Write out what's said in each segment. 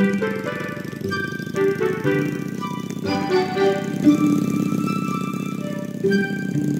Thank you.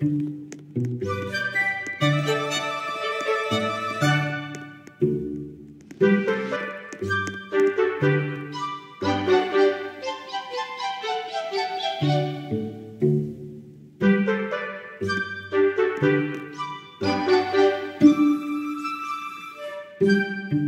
thank mm -hmm. you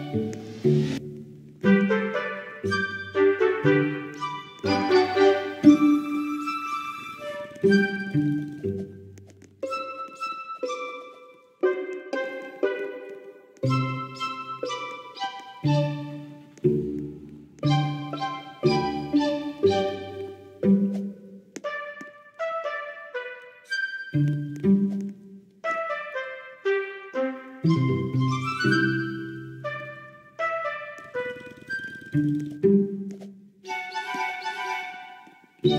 Thank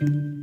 you.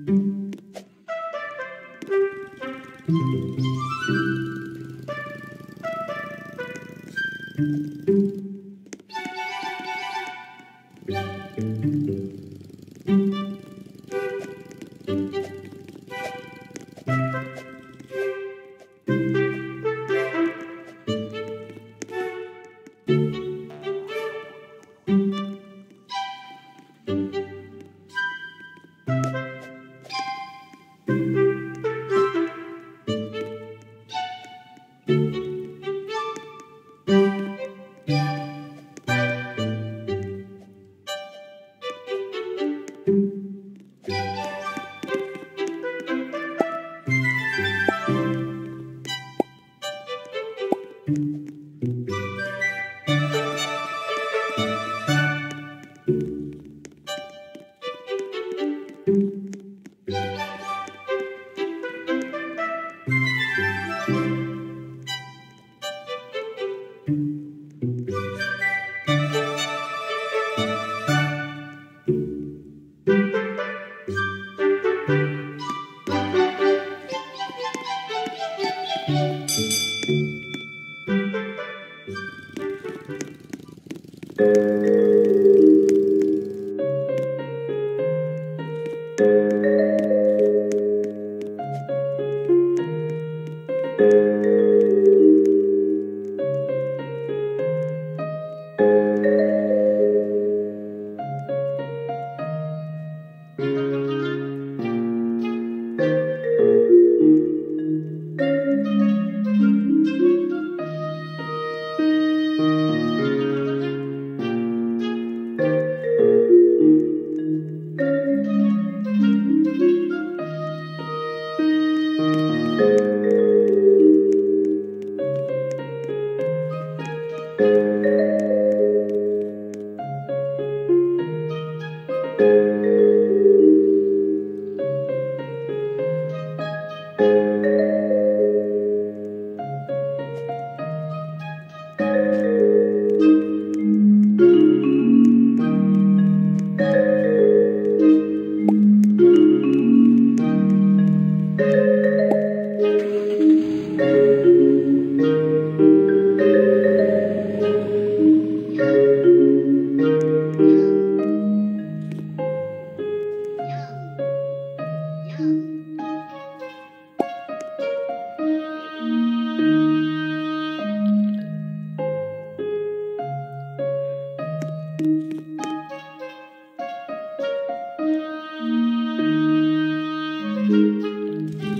thank you. Música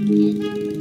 年。